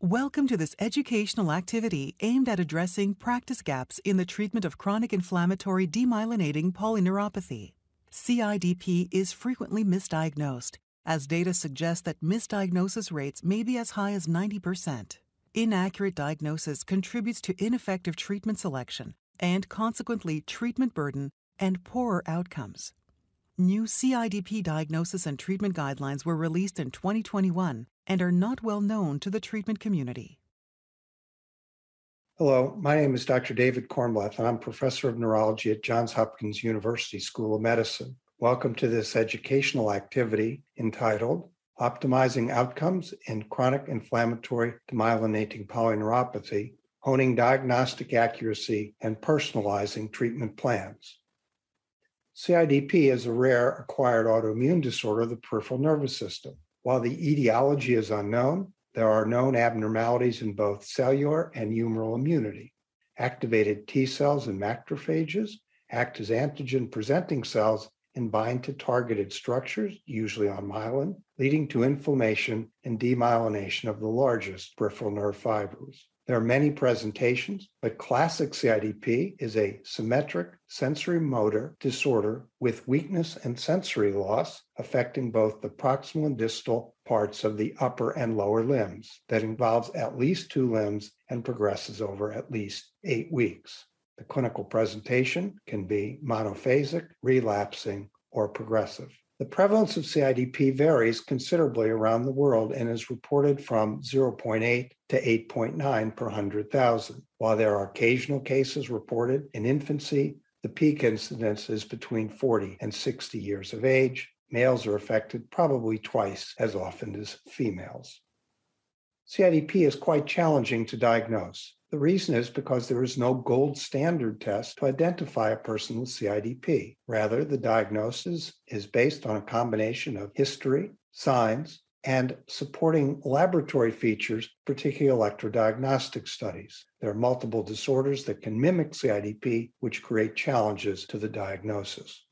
Welcome to this educational activity aimed at addressing practice gaps in the treatment of chronic inflammatory demyelinating polyneuropathy. CIDP is frequently misdiagnosed, as data suggest that misdiagnosis rates may be as high as 90%. Inaccurate diagnosis contributes to ineffective treatment selection and consequently treatment burden and poorer outcomes. New CIDP diagnosis and treatment guidelines were released in 2021 and are not well known to the treatment community. Hello, my name is Dr. David Cornblath, and I'm professor of neurology at Johns Hopkins University School of Medicine. Welcome to this educational activity entitled Optimizing Outcomes in Chronic Inflammatory Demyelinating Polyneuropathy, Honing Diagnostic Accuracy and Personalizing Treatment Plans. CIDP is a rare acquired autoimmune disorder of the peripheral nervous system. While the etiology is unknown, there are known abnormalities in both cellular and humoral immunity. Activated T cells and macrophages act as antigen presenting cells and bind to targeted structures, usually on myelin, leading to inflammation and demyelination of the largest peripheral nerve fibers. There are many presentations, but classic CIDP is a symmetric sensory motor disorder with weakness and sensory loss affecting both the proximal and distal parts of the upper and lower limbs that involves at least two limbs and progresses over at least eight weeks. The clinical presentation can be monophasic, relapsing, or progressive. The prevalence of CIDP varies considerably around the world and is reported from 0.8 to 8.9 per 100,000. While there are occasional cases reported in infancy, the peak incidence is between 40 and 60 years of age. Males are affected probably twice as often as females. CIDP is quite challenging to diagnose. The reason is because there is no gold standard test to identify a person with CIDP. Rather, the diagnosis is based on a combination of history, signs, and supporting laboratory features, particularly electrodiagnostic studies. There are multiple disorders that can mimic CIDP, which create challenges to the diagnosis.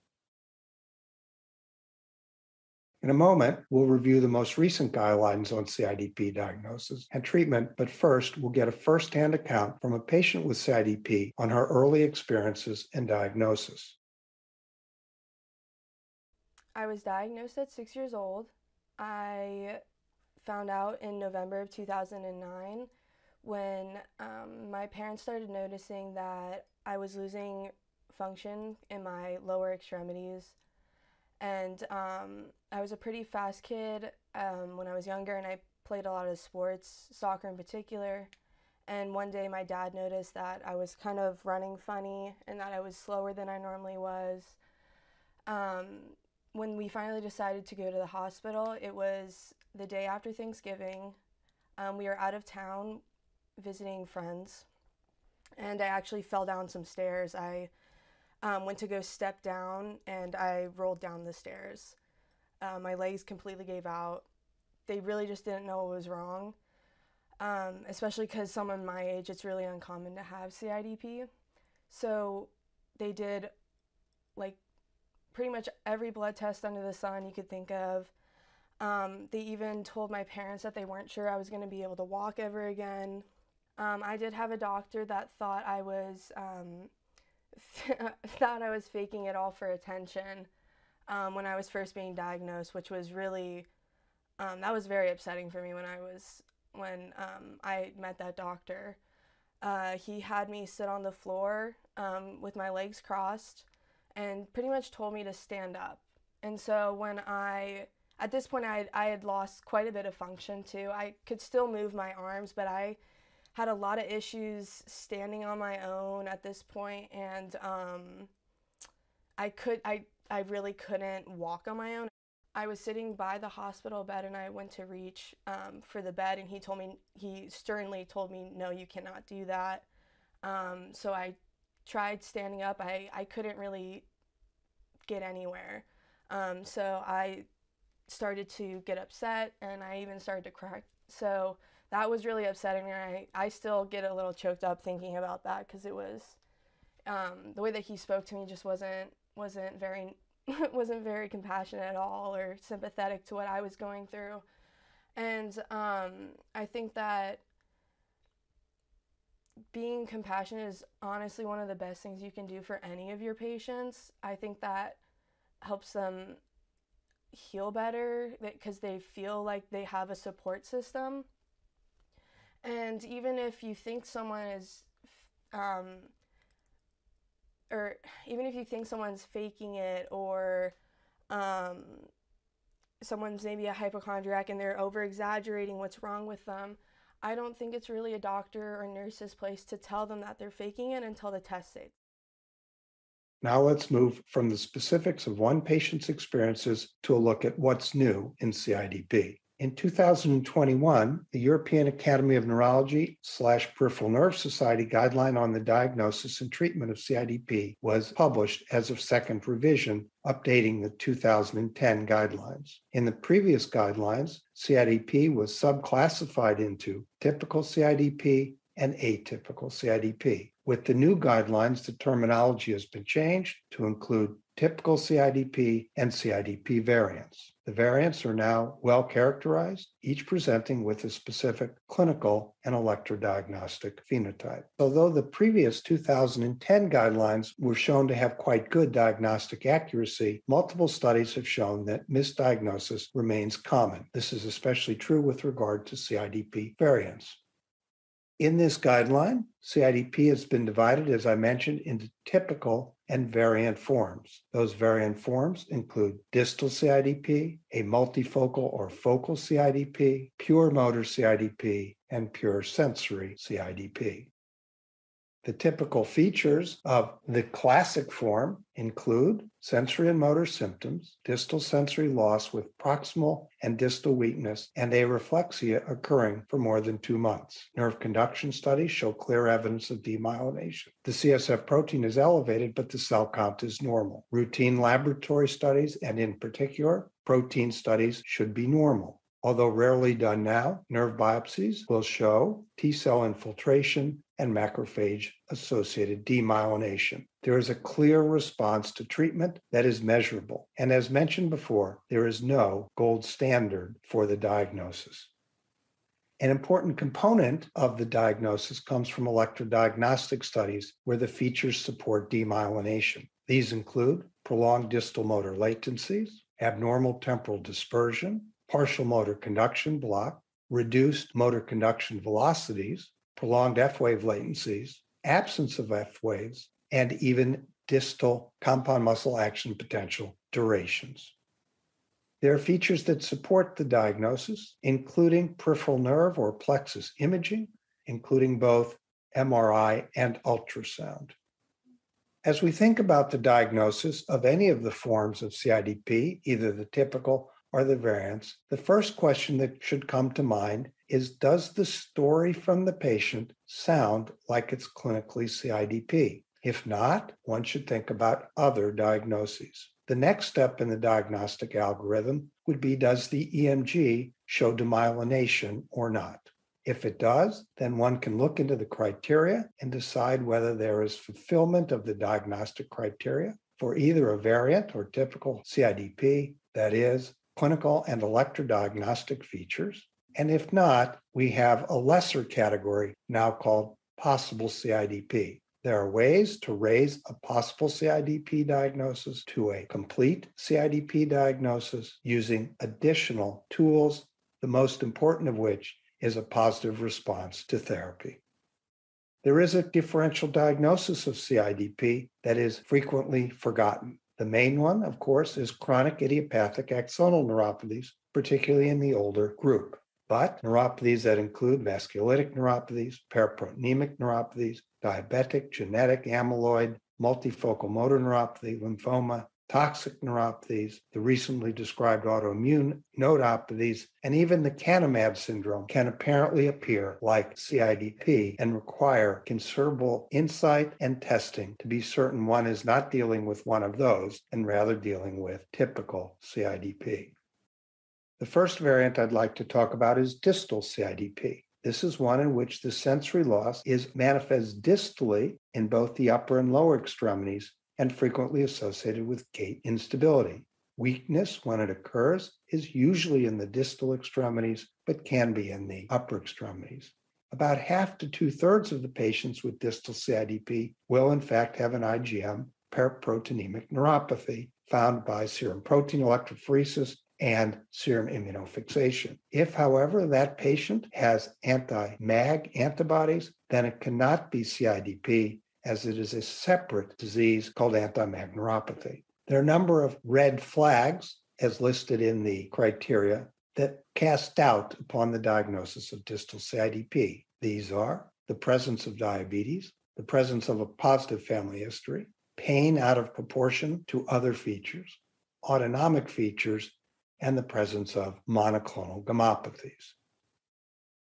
In a moment, we'll review the most recent guidelines on CIDP diagnosis and treatment, but first, we'll get a firsthand account from a patient with CIDP on her early experiences and diagnosis. I was diagnosed at six years old. I found out in November of 2009 when um, my parents started noticing that I was losing function in my lower extremities and um, I was a pretty fast kid um, when I was younger, and I played a lot of sports, soccer in particular. And one day, my dad noticed that I was kind of running funny and that I was slower than I normally was. Um, when we finally decided to go to the hospital, it was the day after Thanksgiving. Um, we were out of town visiting friends, and I actually fell down some stairs. I um, went to go step down and I rolled down the stairs. Uh, my legs completely gave out. They really just didn't know what was wrong, um, especially because someone my age, it's really uncommon to have CIDP. So they did like pretty much every blood test under the sun you could think of. Um, they even told my parents that they weren't sure I was going to be able to walk ever again. Um, I did have a doctor that thought I was um, thought I was faking it all for attention um, when I was first being diagnosed, which was really um, that was very upsetting for me when I was when um, I met that doctor. Uh, he had me sit on the floor um, with my legs crossed and pretty much told me to stand up. And so when I at this point I, I had lost quite a bit of function too. I could still move my arms, but I had a lot of issues standing on my own at this point, and um, I could I I really couldn't walk on my own. I was sitting by the hospital bed and I went to reach um, for the bed, and he told me he sternly told me, "No, you cannot do that." Um, so I tried standing up. I I couldn't really get anywhere. Um, so I started to get upset, and I even started to cry. So that was really upsetting and I, I still get a little choked up thinking about that because it was um, the way that he spoke to me just wasn't wasn't very wasn't very compassionate at all or sympathetic to what I was going through. And um, I think that being compassionate is honestly one of the best things you can do for any of your patients. I think that helps them heal better because they feel like they have a support system. And even if you think someone is, um, or even if you think someone's faking it or um, someone's maybe a hypochondriac and they're over exaggerating what's wrong with them, I don't think it's really a doctor or nurse's place to tell them that they're faking it until the test say. Now let's move from the specifics of one patient's experiences to a look at what's new in CIDP. In 2021, the European Academy of Neurology slash Peripheral Nerve Society guideline on the diagnosis and treatment of CIDP was published as of second revision, updating the 2010 guidelines. In the previous guidelines, CIDP was subclassified into typical CIDP and atypical CIDP. With the new guidelines, the terminology has been changed to include typical CIDP and CIDP variants. The variants are now well characterized, each presenting with a specific clinical and electrodiagnostic phenotype. Although the previous 2010 guidelines were shown to have quite good diagnostic accuracy, multiple studies have shown that misdiagnosis remains common. This is especially true with regard to CIDP variants. In this guideline, CIDP has been divided, as I mentioned, into typical and variant forms. Those variant forms include distal CIDP, a multifocal or focal CIDP, pure motor CIDP, and pure sensory CIDP. The typical features of the classic form include sensory and motor symptoms, distal sensory loss with proximal and distal weakness, and areflexia occurring for more than two months. Nerve conduction studies show clear evidence of demyelination. The CSF protein is elevated, but the cell count is normal. Routine laboratory studies, and in particular, protein studies, should be normal. Although rarely done now, nerve biopsies will show T cell infiltration and macrophage associated demyelination. There is a clear response to treatment that is measurable. And as mentioned before, there is no gold standard for the diagnosis. An important component of the diagnosis comes from electrodiagnostic studies where the features support demyelination. These include prolonged distal motor latencies, abnormal temporal dispersion, partial motor conduction block, reduced motor conduction velocities, prolonged F wave latencies, absence of F waves, and even distal compound muscle action potential durations. There are features that support the diagnosis, including peripheral nerve or plexus imaging, including both MRI and ultrasound. As we think about the diagnosis of any of the forms of CIDP, either the typical or the variants, the first question that should come to mind is Does the story from the patient sound like it's clinically CIDP? If not, one should think about other diagnoses. The next step in the diagnostic algorithm would be Does the EMG show demyelination or not? If it does, then one can look into the criteria and decide whether there is fulfillment of the diagnostic criteria for either a variant or typical CIDP, that is, clinical and electrodiagnostic features. And if not, we have a lesser category now called possible CIDP. There are ways to raise a possible CIDP diagnosis to a complete CIDP diagnosis using additional tools, the most important of which is a positive response to therapy. There is a differential diagnosis of CIDP that is frequently forgotten. The main one, of course, is chronic idiopathic axonal neuropathies, particularly in the older group. But neuropathies that include vasculitic neuropathies, paraproteinemic neuropathies, diabetic, genetic, amyloid, multifocal motor neuropathy, lymphoma, toxic neuropathies, the recently described autoimmune nodopathies, and even the CANOMAD syndrome can apparently appear like CIDP and require considerable insight and testing to be certain one is not dealing with one of those and rather dealing with typical CIDP. The first variant I'd like to talk about is distal CIDP. This is one in which the sensory loss is manifest distally in both the upper and lower extremities and frequently associated with gait instability. Weakness, when it occurs, is usually in the distal extremities, but can be in the upper extremities. About half to two thirds of the patients with distal CIDP will, in fact, have an IgM paraproteinemic neuropathy found by serum protein electrophoresis and serum immunofixation. If, however, that patient has anti MAG antibodies, then it cannot be CIDP as it is a separate disease called anti MAG neuropathy. There are a number of red flags, as listed in the criteria, that cast doubt upon the diagnosis of distal CIDP. These are the presence of diabetes, the presence of a positive family history, pain out of proportion to other features, autonomic features, and the presence of monoclonal gammopathies.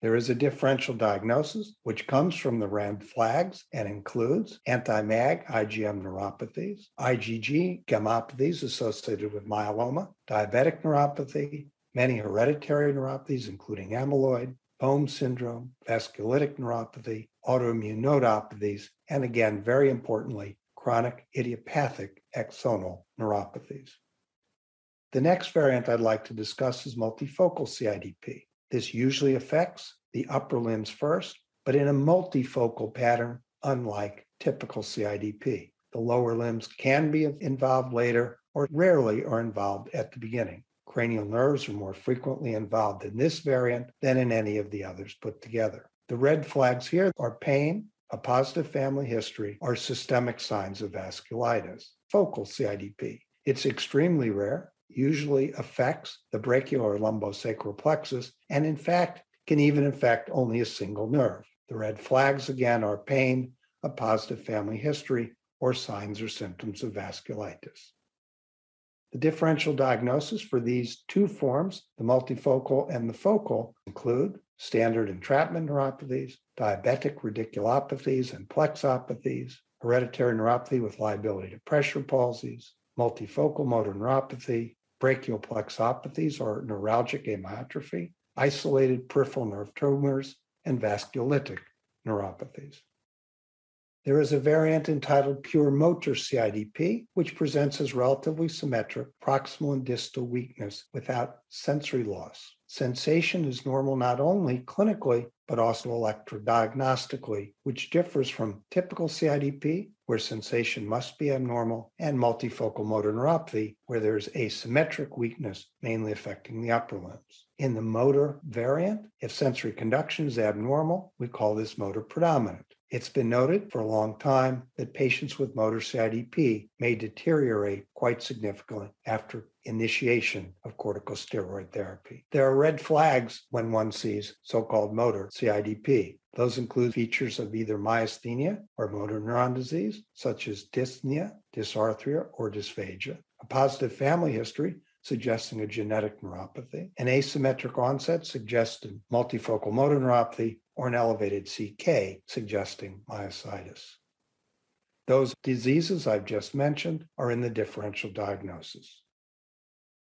There is a differential diagnosis, which comes from the red flags and includes anti MAG IgM neuropathies, IgG gammopathies associated with myeloma, diabetic neuropathy, many hereditary neuropathies, including amyloid, POEMS syndrome, vasculitic neuropathy, autoimmune nodopathies, and again, very importantly, chronic idiopathic axonal neuropathies. The next variant I'd like to discuss is multifocal CIDP. This usually affects the upper limbs first, but in a multifocal pattern, unlike typical CIDP. The lower limbs can be involved later or rarely are involved at the beginning. Cranial nerves are more frequently involved in this variant than in any of the others put together. The red flags here are pain, a positive family history, or systemic signs of vasculitis. Focal CIDP. It's extremely rare, usually affects the brachial or lumbosacral plexus, and in fact, can even affect only a single nerve. The red flags again are pain, a positive family history, or signs or symptoms of vasculitis. The differential diagnosis for these two forms, the multifocal and the focal, include standard entrapment neuropathies, diabetic radiculopathies and plexopathies, hereditary neuropathy with liability to pressure palsies, multifocal motor neuropathy, brachial plexopathies or neuralgic amyotrophy, isolated peripheral nerve tumors, and vasculitic neuropathies. There is a variant entitled pure motor CIDP, which presents as relatively symmetric proximal and distal weakness without sensory loss. Sensation is normal not only clinically, but also electrodiagnostically, which differs from typical CIDP, where sensation must be abnormal, and multifocal motor neuropathy, where there is asymmetric weakness, mainly affecting the upper limbs. In the motor variant, if sensory conduction is abnormal, we call this motor predominant. It's been noted for a long time that patients with motor CIDP may deteriorate quite significantly after initiation of corticosteroid therapy. There are red flags when one sees so called motor CIDP. Those include features of either myasthenia or motor neuron disease, such as dyspnea, dysarthria, or dysphagia, a positive family history suggesting a genetic neuropathy, an asymmetric onset suggesting multifocal motor neuropathy, or an elevated CK suggesting myositis. Those diseases I've just mentioned are in the differential diagnosis.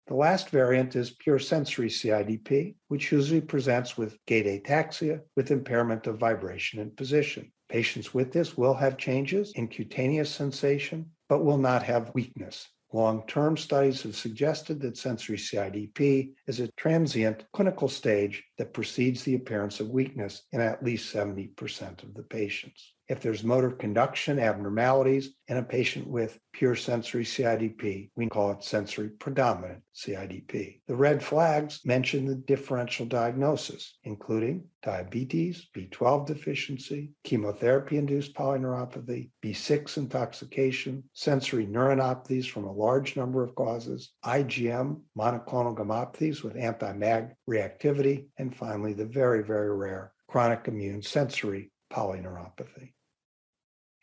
The last variant is pure sensory CIDP, which usually presents with gait ataxia with impairment of vibration and position. Patients with this will have changes in cutaneous sensation, but will not have weakness. Long term studies have suggested that sensory CIDP is a transient clinical stage that precedes the appearance of weakness in at least 70% of the patients. If there's motor conduction abnormalities in a patient with pure sensory CIDP, we call it sensory predominant CIDP. The red flags mention the differential diagnosis, including diabetes, B12 deficiency, chemotherapy induced polyneuropathy, B6 intoxication, sensory neuronopathies from a large number of causes, IgM, monoclonal gammopathies with anti MAG reactivity, and finally, the very, very rare chronic immune sensory polyneuropathy.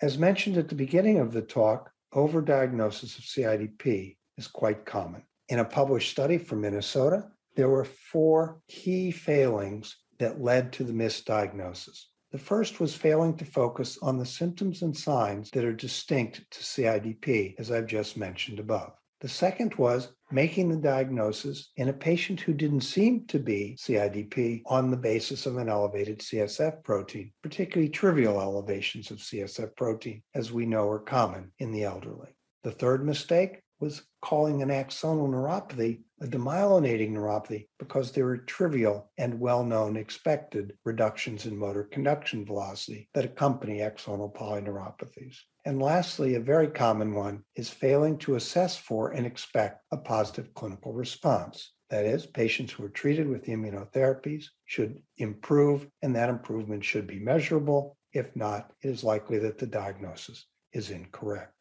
As mentioned at the beginning of the talk, overdiagnosis of CIDP is quite common. In a published study from Minnesota, there were four key failings that led to the misdiagnosis. The first was failing to focus on the symptoms and signs that are distinct to CIDP, as I've just mentioned above. The second was making the diagnosis in a patient who didn't seem to be CIDP on the basis of an elevated CSF protein, particularly trivial elevations of CSF protein, as we know are common in the elderly. The third mistake was calling an axonal neuropathy a demyelinating neuropathy because there are trivial and well-known expected reductions in motor conduction velocity that accompany axonal polyneuropathies. And lastly, a very common one is failing to assess for and expect a positive clinical response. That is, patients who are treated with immunotherapies should improve, and that improvement should be measurable. If not, it is likely that the diagnosis is incorrect.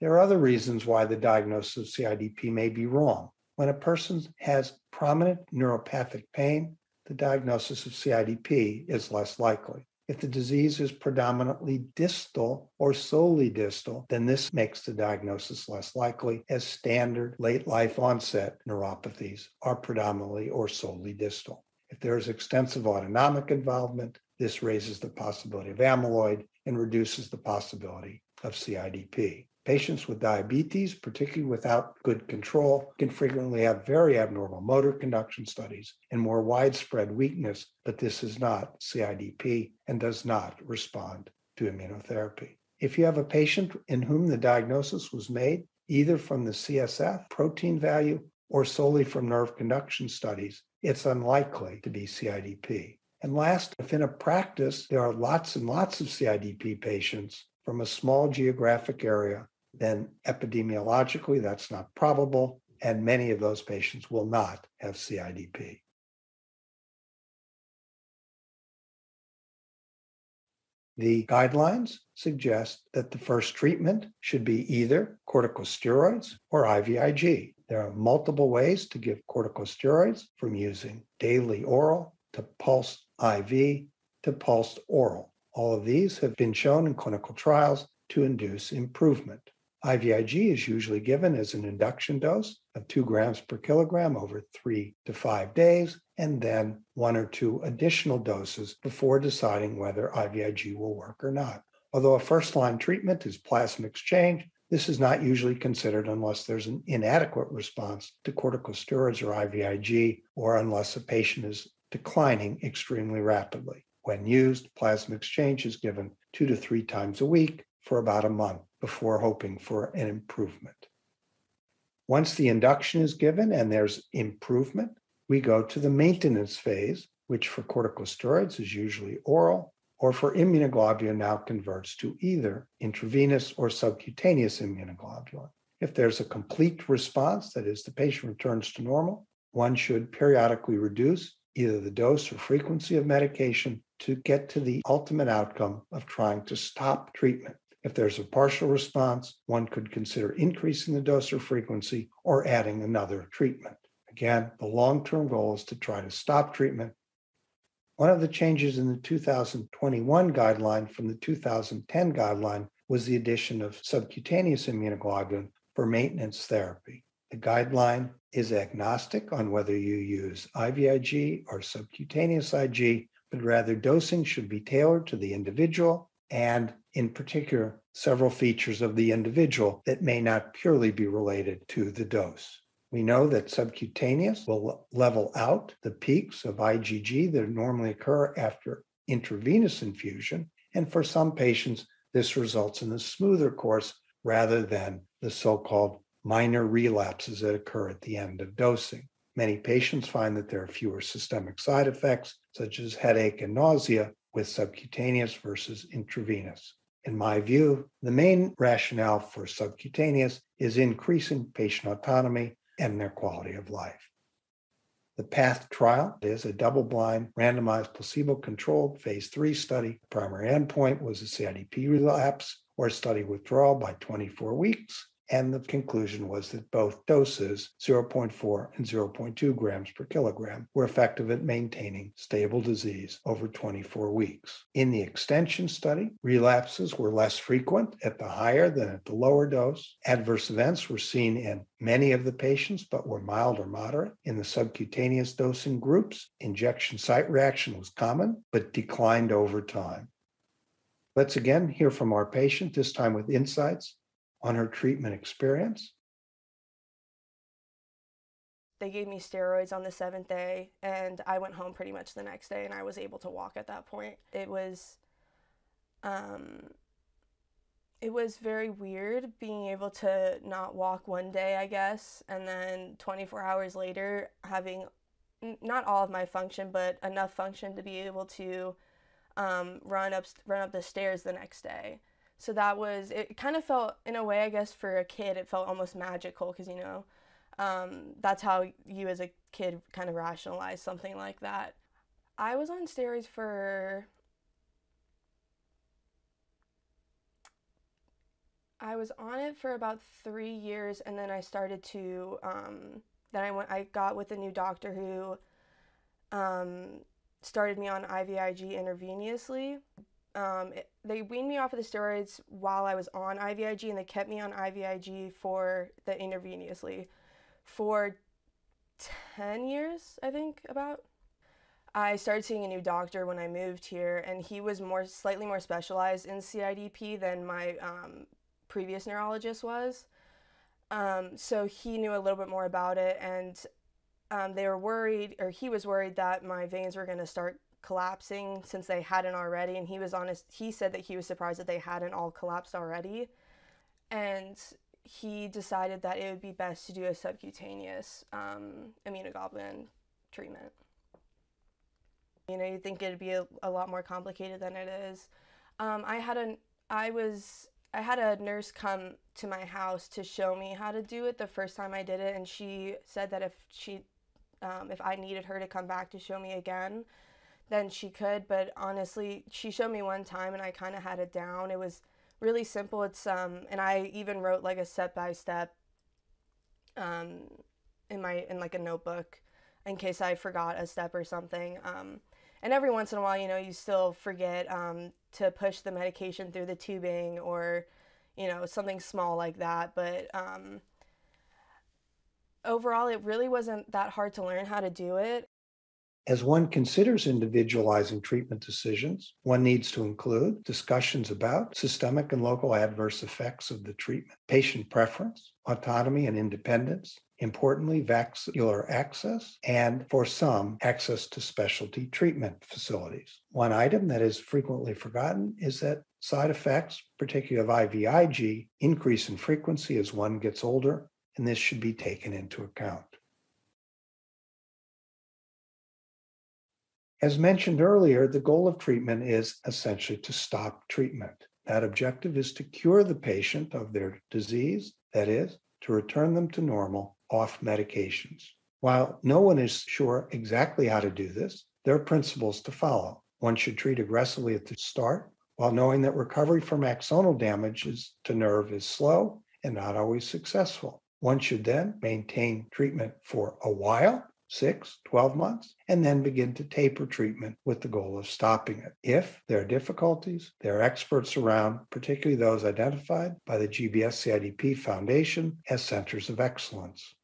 There are other reasons why the diagnosis of CIDP may be wrong. When a person has prominent neuropathic pain, the diagnosis of CIDP is less likely. If the disease is predominantly distal or solely distal, then this makes the diagnosis less likely, as standard late life onset neuropathies are predominantly or solely distal. If there is extensive autonomic involvement, this raises the possibility of amyloid and reduces the possibility of CIDP. Patients with diabetes, particularly without good control, can frequently have very abnormal motor conduction studies and more widespread weakness, but this is not CIDP and does not respond to immunotherapy. If you have a patient in whom the diagnosis was made either from the CSF protein value or solely from nerve conduction studies, it's unlikely to be CIDP. And last, if in a practice there are lots and lots of CIDP patients from a small geographic area then epidemiologically that's not probable, and many of those patients will not have CIDP. The guidelines suggest that the first treatment should be either corticosteroids or IVIG. There are multiple ways to give corticosteroids from using daily oral to pulsed IV to pulsed oral. All of these have been shown in clinical trials to induce improvement. IVIG is usually given as an induction dose of two grams per kilogram over three to five days, and then one or two additional doses before deciding whether IVIG will work or not. Although a first line treatment is plasma exchange, this is not usually considered unless there's an inadequate response to corticosteroids or IVIG, or unless a patient is declining extremely rapidly. When used, plasma exchange is given two to three times a week for about a month before hoping for an improvement. Once the induction is given and there's improvement, we go to the maintenance phase, which for corticosteroids is usually oral, or for immunoglobulin now converts to either intravenous or subcutaneous immunoglobulin. If there's a complete response, that is, the patient returns to normal, one should periodically reduce either the dose or frequency of medication to get to the ultimate outcome of trying to stop treatment if there's a partial response, one could consider increasing the dose or frequency or adding another treatment. Again, the long term goal is to try to stop treatment. One of the changes in the 2021 guideline from the 2010 guideline was the addition of subcutaneous immunoglobulin for maintenance therapy. The guideline is agnostic on whether you use IVIG or subcutaneous IG, but rather dosing should be tailored to the individual and in particular, several features of the individual that may not purely be related to the dose. We know that subcutaneous will level out the peaks of IgG that normally occur after intravenous infusion. And for some patients, this results in a smoother course rather than the so called minor relapses that occur at the end of dosing. Many patients find that there are fewer systemic side effects, such as headache and nausea, with subcutaneous versus intravenous. In my view, the main rationale for subcutaneous is increasing patient autonomy and their quality of life. The PATH trial is a double blind, randomized, placebo controlled phase three study. The primary endpoint was a CIDP relapse or study withdrawal by 24 weeks. And the conclusion was that both doses, 0.4 and 0.2 grams per kilogram, were effective at maintaining stable disease over 24 weeks. In the extension study, relapses were less frequent at the higher than at the lower dose. Adverse events were seen in many of the patients, but were mild or moderate. In the subcutaneous dosing groups, injection site reaction was common, but declined over time. Let's again hear from our patient, this time with insights on her treatment experience? They gave me steroids on the seventh day, and I went home pretty much the next day, and I was able to walk at that point. It was, um, it was very weird being able to not walk one day, I guess, and then 24 hours later having not all of my function, but enough function to be able to um, run up run up the stairs the next day. So that was it. Kind of felt in a way, I guess, for a kid, it felt almost magical because you know um, that's how you as a kid kind of rationalize something like that. I was on steroids for I was on it for about three years, and then I started to. Um, then I went. I got with a new doctor who um, started me on IVIG intravenously. Um, it, they weaned me off of the steroids while I was on IVIG, and they kept me on IVIG for the intravenously for ten years, I think about. I started seeing a new doctor when I moved here, and he was more slightly more specialized in CIDP than my um, previous neurologist was. Um, so he knew a little bit more about it, and um, they were worried, or he was worried that my veins were going to start collapsing since they hadn't already. And he was honest, he said that he was surprised that they hadn't all collapsed already. And he decided that it would be best to do a subcutaneous um, immunoglobulin treatment. You know, you think it'd be a, a, lot more complicated than it is. Um, I had an, I was I had a nurse come to my house to show me how to do it the first time I did it, and she said that if she, um, if I needed her to come back to show me again, then she could. But honestly, she showed me one time, and I kind of had it down. It was really simple. It's um, and I even wrote like a step by step, um, in my in like a notebook, in case I forgot a step or something. Um, and every once in a while, you know, you still forget um, to push the medication through the tubing or, you know, something small like that. But um, overall, it really wasn't that hard to learn how to do it. As one considers individualizing treatment decisions, one needs to include discussions about systemic and local adverse effects of the treatment, patient preference, autonomy and independence, importantly, vascular access, and for some, access to specialty treatment facilities. One item that is frequently forgotten is that side effects, particularly of IVIG, increase in frequency as one gets older, and this should be taken into account. As mentioned earlier, the goal of treatment is essentially to stop treatment. That objective is to cure the patient of their disease, that is, to return them to normal off medications. While no one is sure exactly how to do this, there are principles to follow. One should treat aggressively at the start while knowing that recovery from axonal damage to nerve is slow and not always successful. One should then maintain treatment for a while, six, 12 months, and then begin to taper treatment with the goal of stopping it. If there are difficulties, there are experts around, particularly those identified by the GBS CIDP Foundation as centers of excellence.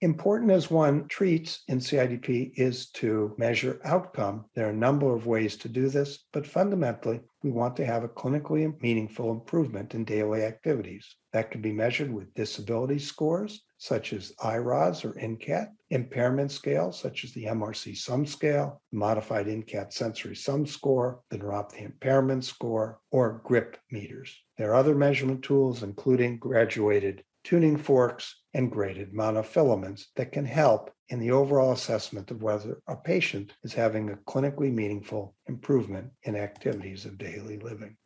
Important as one treats in CIDP is to measure outcome. There are a number of ways to do this, but fundamentally, we want to have a clinically meaningful improvement in daily activities. That can be measured with disability scores, such as I-RODS or INCAT, impairment scales, such as the MRC sum scale, modified INCAT sensory sum score, the neuropathy impairment score, or grip meters. There are other measurement tools, including graduated tuning forks, and graded monofilaments that can help in the overall assessment of whether a patient is having a clinically meaningful improvement in activities of daily living.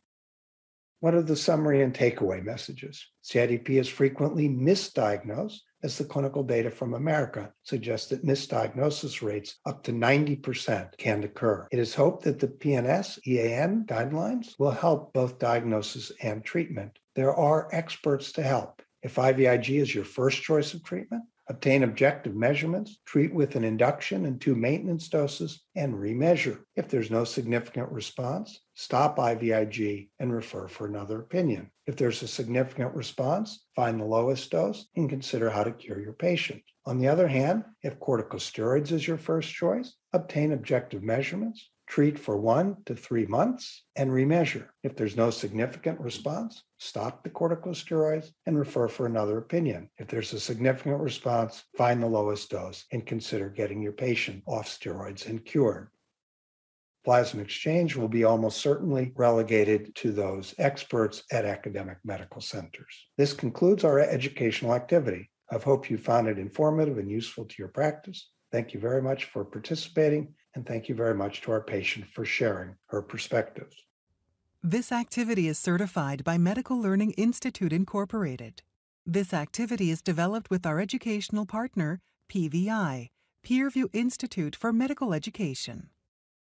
What are the summary and takeaway messages? CIDP is frequently misdiagnosed, as the clinical data from America suggests that misdiagnosis rates up to 90% can occur. It is hoped that the PNS EAN guidelines will help both diagnosis and treatment. There are experts to help, if IVIG is your first choice of treatment, obtain objective measurements, treat with an induction and two maintenance doses, and remeasure. If there's no significant response, stop IVIG and refer for another opinion. If there's a significant response, find the lowest dose and consider how to cure your patient. On the other hand, if corticosteroids is your first choice, obtain objective measurements, treat for one to three months, and remeasure. If there's no significant response, stop the corticosteroids and refer for another opinion. If there's a significant response, find the lowest dose and consider getting your patient off steroids and cured. plasma exchange will be almost certainly relegated to those experts at academic medical centers. This concludes our educational activity. I hope you found it informative and useful to your practice. Thank you very much for participating, and thank you very much to our patient for sharing her perspectives. This activity is certified by Medical Learning Institute Incorporated. This activity is developed with our educational partner, PVI, Peerview Institute for Medical Education.